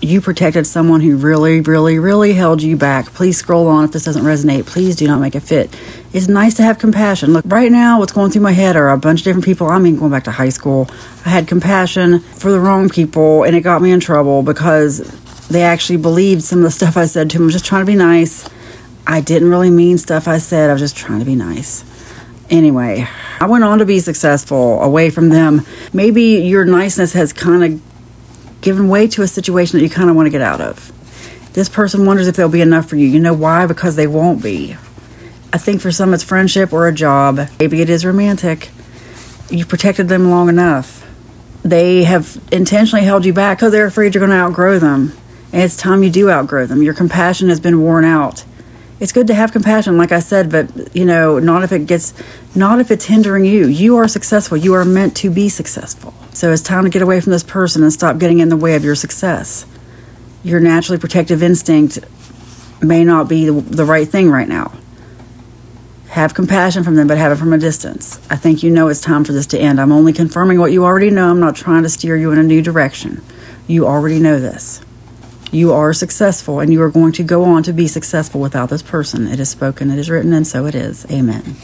you protected someone who really, really, really held you back. Please scroll on if this doesn't resonate. Please do not make it fit. It's nice to have compassion. Look, right now, what's going through my head are a bunch of different people. I mean, going back to high school, I had compassion for the wrong people, and it got me in trouble because they actually believed some of the stuff I said to them. I'm just trying to be nice. I didn't really mean stuff I said. I was just trying to be nice. Anyway, I went on to be successful away from them. Maybe your niceness has kind of given way to a situation that you kind of want to get out of. This person wonders if they'll be enough for you. You know why? Because they won't be. I think for some it's friendship or a job. Maybe it is romantic. You've protected them long enough. They have intentionally held you back because they're afraid you're going to outgrow them. And it's time you do outgrow them. Your compassion has been worn out. It's good to have compassion, like I said, but you know, not if it gets, not if it's hindering you. You are successful. You are meant to be successful. So it's time to get away from this person and stop getting in the way of your success. Your naturally protective instinct may not be the, right thing right now. Have compassion from them, but have it from a distance. I think you know it's time for this to end. I'm only confirming what you already know. I'm not trying to steer you in a new direction. You already know this. You are successful, and you are going to go on to be successful without this person. It is spoken, it is written, and so it is. Amen.